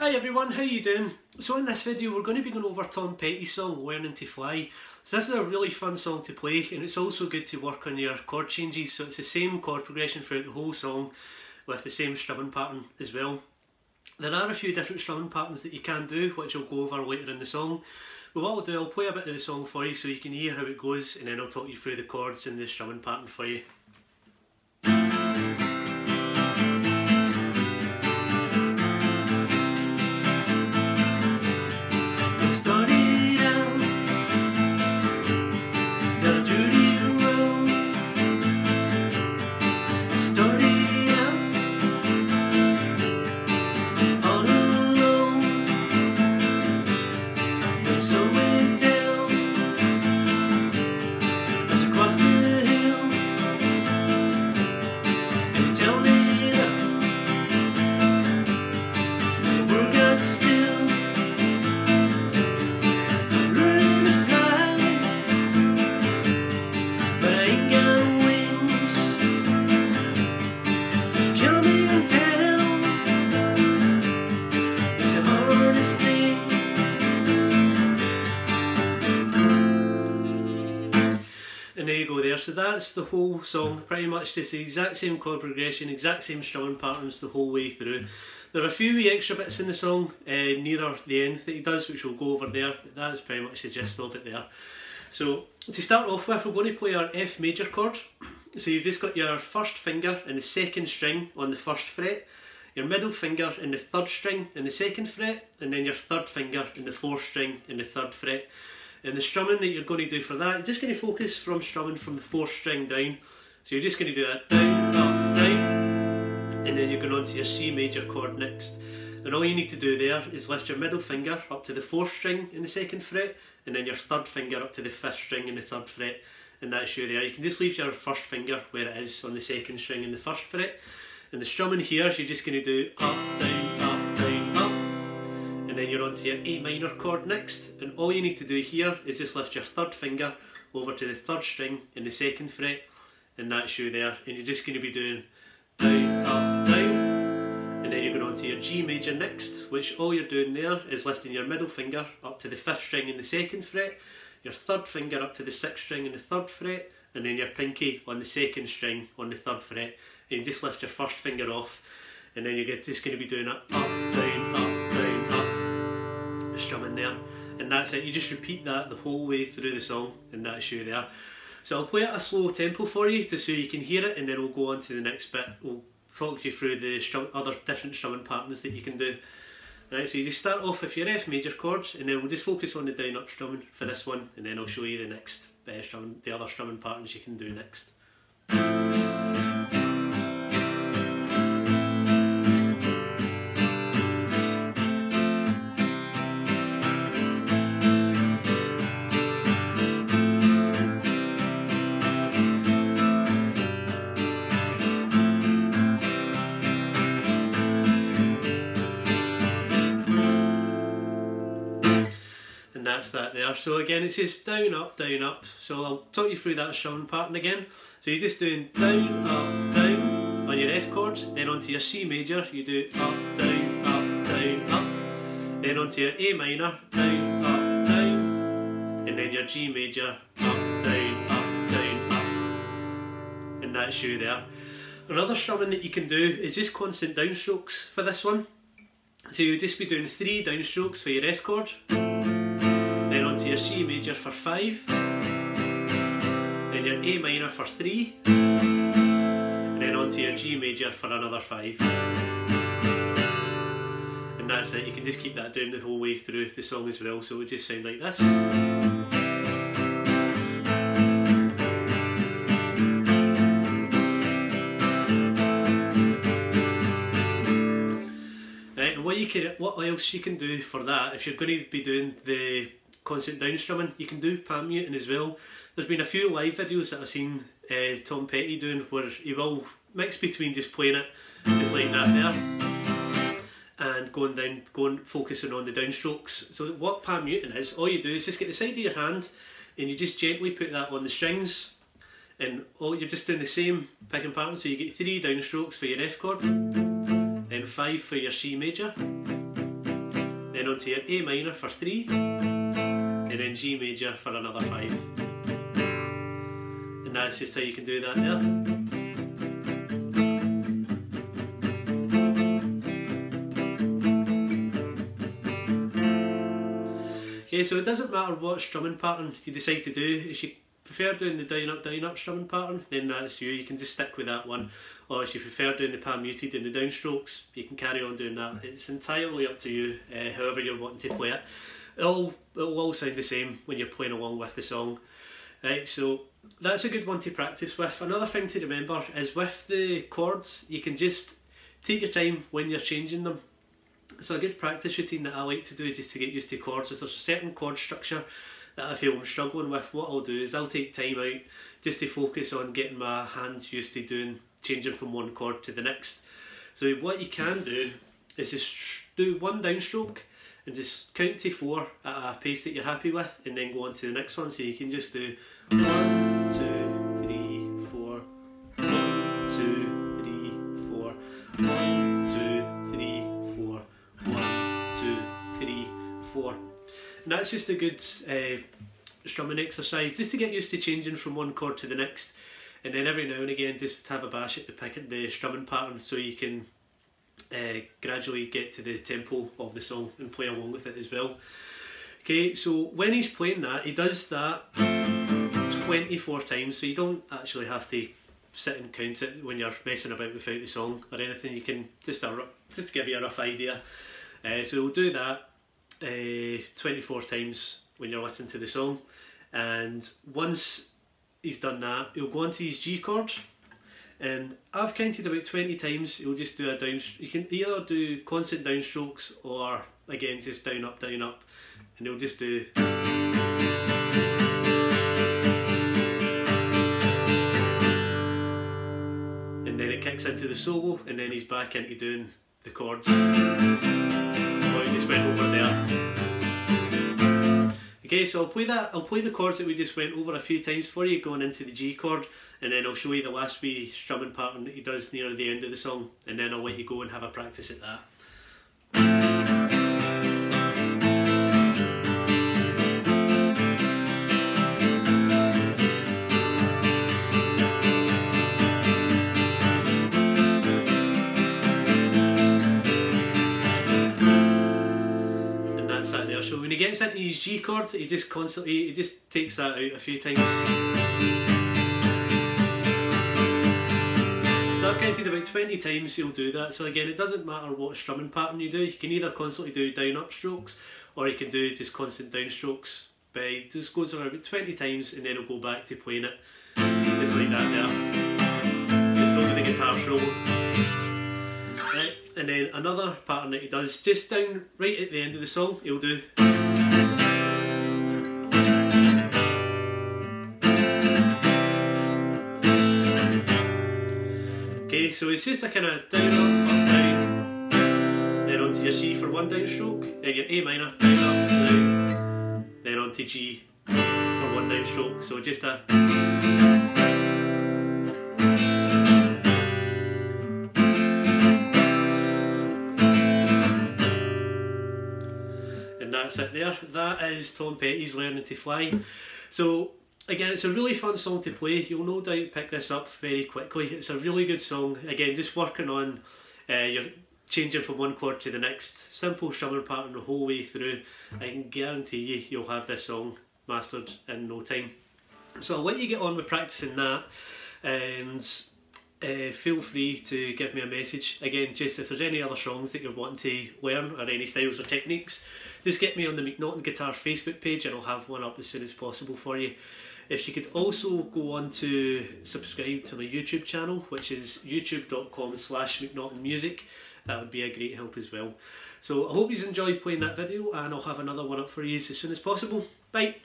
Hi everyone, how you doing? So in this video we're going to be going over Tom Petty's song Learning to Fly. So this is a really fun song to play and it's also good to work on your chord changes so it's the same chord progression throughout the whole song with the same strumming pattern as well. There are a few different strumming patterns that you can do which I'll go over later in the song but what I'll do, I'll play a bit of the song for you so you can hear how it goes and then I'll talk you through the chords and the strumming pattern for you. So that's the whole song, pretty much it's the exact same chord progression, exact same strumming patterns the whole way through. There are a few wee extra bits in the song uh, nearer the end that he does, which we'll go over there, but that's pretty much the gist of it there. So to start off with, we're going to play our F major chord. So you've just got your first finger in the second string on the first fret, your middle finger in the third string in the second fret, and then your third finger in the fourth string in the third fret. And the strumming that you're going to do for that, you're just going to focus from strumming from the fourth string down. So you're just going to do that down, up, down, and then you're going on to your C major chord next. And all you need to do there is lift your middle finger up to the fourth string in the second fret, and then your third finger up to the fifth string in the third fret, and that's you there. You can just leave your first finger where it is on the second string in the first fret. And the strumming here, you're just going to do up, down, then you're on to your A minor chord next. And all you need to do here is just lift your third finger over to the third string in the second fret, and that's you there. And you're just going to be doing down, up, down, and then you're going on to your G major next, which all you're doing there is lifting your middle finger up to the fifth string in the second fret, your third finger up to the sixth string in the third fret, and then your pinky on the second string on the third fret. And you just lift your first finger off, and then you're just going to be doing it up, down, up, strumming there. And that's it, you just repeat that the whole way through the song, and that's you there. So I'll play at a slow tempo for you to so you can hear it, and then we'll go on to the next bit. We'll talk you through the other different strumming patterns that you can do. Right, so you just start off with your F major chords and then we'll just focus on the down up strumming for this one and then I'll show you the next uh, strumming, the other strumming patterns you can do next. That there. So again, it's just down, up, down, up. So I'll talk you through that strumming pattern again. So you're just doing down, up, down on your F chord, then onto your C major, you do up, down, up, down, up. Then onto your A minor, down, up, down. And then your G major, up, down, up, down, up. And that's you there. Another strumming that you can do is just constant downstrokes for this one. So you'll just be doing three downstrokes for your F chord your C major for 5, then your A minor for 3, and then onto your G major for another 5. And that's it, you can just keep that down the whole way through the song as well, so it would just sound like this. Right, and what you can, what else you can do for that, if you're going to be doing the constant downstrumming. You can do palm muting as well. There's been a few live videos that I've seen uh, Tom Petty doing where he will mix between just playing it just like that there and going down, going focusing on the downstrokes. So what palm muting is, all you do is just get the side of your hand and you just gently put that on the strings and all you're just doing the same picking pattern so you get three downstrokes for your F chord then five for your C major then onto your A minor for three, and then G major for another five. And that's just how you can do that there. Okay, so it doesn't matter what strumming pattern you decide to do. If you prefer doing the down up down up strumming pattern, then that's you. You can just stick with that one. Or if you prefer doing the palm muted and the downstrokes, you can carry on doing that. It's entirely up to you, uh, however you're wanting to play it. It'll, it'll all sound the same when you're playing along with the song. Right, so that's a good one to practice with. Another thing to remember is with the chords, you can just take your time when you're changing them. So a good practice routine that I like to do just to get used to chords is there's a certain chord structure that I feel I'm struggling with. What I'll do is I'll take time out just to focus on getting my hands used to doing changing from one chord to the next. So what you can do is just do one downstroke and just count to four at a pace that you're happy with and then go on to the next one. So you can just do one, two, three, four, one, two, three, four, one, two, three, four, one, two, three, four. And that's just a good uh, strumming exercise, just to get used to changing from one chord to the next and then every now and again just have a bash at the pick the strumming pattern so you can uh, gradually get to the tempo of the song and play along with it as well. Okay, so when he's playing that, he does that 24 times, so you don't actually have to sit and count it when you're messing about without the song or anything. You can just a, just to give you a rough idea. Uh, so we'll do that uh, 24 times when you're listening to the song, and once he's done that, he'll go on to his G chord and I've counted about 20 times he'll just do a down you can either do constant downstrokes or again just down up down up and he'll just do and then it kicks into the solo and then he's back into doing the chords oh, he just went over there Okay, so I'll play that. I'll play the chords that we just went over a few times for you, going into the G chord, and then I'll show you the last wee strumming pattern that he does near the end of the song, and then I'll let you go and have a practice at that. So when he gets into his G chord, he just constantly he just takes that out a few times. Counted about 20 times he'll do that. So again, it doesn't matter what strumming pattern you do. You can either constantly do down up strokes or you can do just constant down strokes. But it just goes around about 20 times and then he'll go back to playing it. Just like that there. Just over the guitar solo and then another pattern that he does just down right at the end of the song he'll do okay so it's just a kind of down up down then onto your C for one downstroke then your A minor down up down then onto G for one downstroke so just a And that's it there. That is Tom Petty's Learning to Fly. So again, it's a really fun song to play. You'll no doubt pick this up very quickly. It's a really good song. Again, just working on uh, your changing from one chord to the next. Simple strumming pattern the whole way through. I can guarantee you, you'll have this song mastered in no time. So I'll let you get on with practicing that and uh, feel free to give me a message. Again, just if there's any other songs that you're wanting to learn or any styles or techniques, just get me on the McNaughton Guitar Facebook page and I'll have one up as soon as possible for you. If you could also go on to subscribe to my YouTube channel, which is youtube.com slash McNaughtonMusic, that would be a great help as well. So I hope you enjoyed playing that video and I'll have another one up for you as soon as possible. Bye!